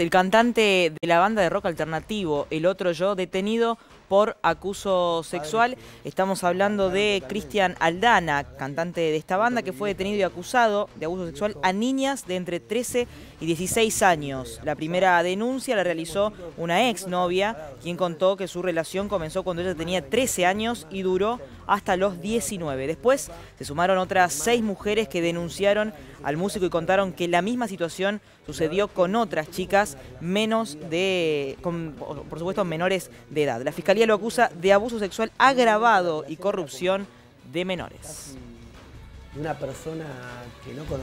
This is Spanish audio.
El cantante de la banda de rock alternativo, El Otro Yo, detenido por acuso sexual. Estamos hablando de Cristian Aldana, cantante de esta banda, que fue detenido y acusado de abuso sexual a niñas de entre 13 y 16 años. La primera denuncia la realizó una exnovia, quien contó que su relación comenzó cuando ella tenía 13 años y duró hasta los 19. Después se sumaron otras seis mujeres que denunciaron al músico y contaron que la misma situación sucedió con otras chicas menos de, por supuesto, menores de edad. La Fiscalía lo acusa de abuso sexual agravado y corrupción de menores. Una persona que no